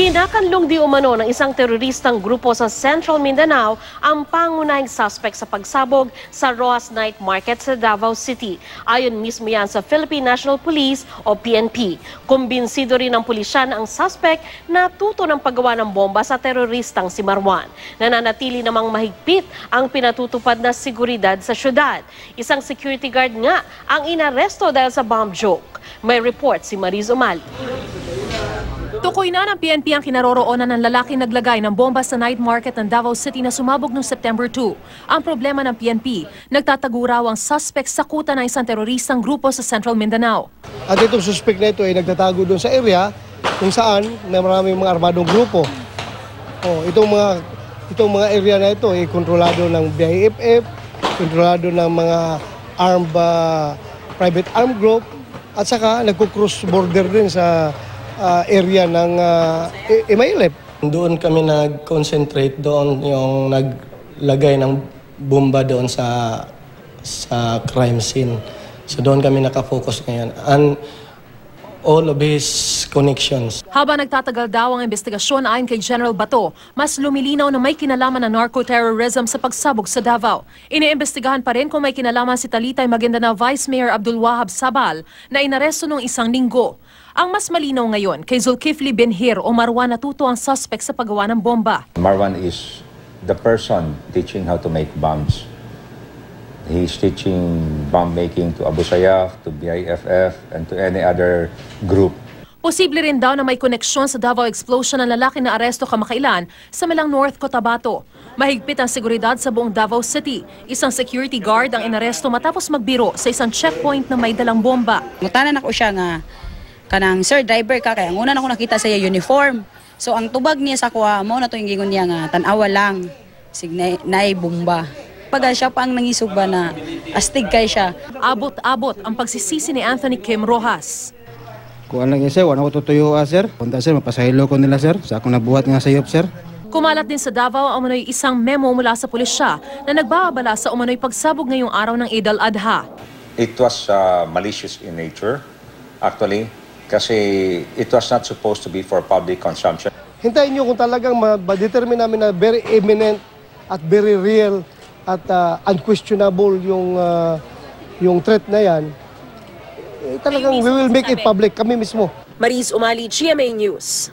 Kinakanlong di umano ng isang teroristang grupo sa Central Mindanao ang pangunahing suspect sa pagsabog sa Roas Night Market sa Davao City. Ayon mismo yan sa Philippine National Police o PNP. Kumbinsido rin ng pulisya na ang suspect na tuto ng paggawa ng bomba sa teroristang si Marwan. Nananatili namang mahigpit ang pinatutupad na seguridad sa syudad. Isang security guard nga ang inaresto dahil sa bomb joke. May report si Mariz Umali. Tukoy na ng PNP ang kinaroroonan ng lalaki naglagay ng bomba sa night market ng Davao City na sumabog noong September 2. Ang problema ng PNP, nagtatago raw ang suspect sa kuta ng isang teroristang grupo sa Central Mindanao. At itong suspect na ito ay nagtatago doon sa area kung saan na maraming mga armadong grupo. Oh, itong mga itong mga area na ito ay kontrolado ng BIFF, kontrolado ng mga armed uh, private armed group at saka nagko-cross border din sa uh, area ng uh, MILF. Doon kami nag-concentrate doon yung naglagay ng bomba doon sa sa crime scene. So doon kami nakafocus ngayon. And all of his connections. Habang nagtatagal daw ang investigasyon ayon kay General Bato, mas lumilinaw na may kinalaman ng narco-terrorism sa pagsabog sa Davao. Iniimbestigahan pa rin kung may kinalaman si Talitay Maguindanao Vice Mayor Abdul Wahab Sabal na inaresto noong isang linggo. Ang mas malinaw ngayon kay Zulkifli Benhir o Marwan Natuto ang suspect sa paggawa ng bomba. Marwan is the person teaching how to make bombs. He's teaching bomb making to Abu Sayyaf, to BIFF, and to any other group. Posible rin daw na may koneksyon sa Davao explosion ng lalaki na aresto kamakailan sa Malang North Cotabato. Mahigpit ang seguridad sa buong Davao City. Isang security guard ang inaresto matapos magbiro sa isang checkpoint na may dalang bomba. Mutanan ako siya nga kanang sir driver ka kaya ang una na ako nakita sa iya uniform. So ang tubag niya sa kuha mo na to yung gingon niya nga tanawa lang sig na, naay bomba. Pag siya pa ang nangisog ba na astig kay siya. Abot-abot ang pagsisisi ni Anthony Kim Rojas. Kuan lang sir. Wala ko tutuyo, ah, sir. Punta, sir. Mapasahilo ko nila, sir. Sa akong nabuhat nga sayop, sir. Kumalat din sa Davao ang umano'y isang memo mula sa pulisya na nagbabala sa umano'y pagsabog ngayong araw ng Eid al-Adha. It was uh, malicious in nature, actually, kasi it was not supposed to be for public consumption. Hintayin nyo kung talagang ma-determine namin na very imminent at very real at uh, unquestionable yung uh, yung threat na yan, eh, talagang we will make it public, kami mismo. Mariz Umali, GMA News.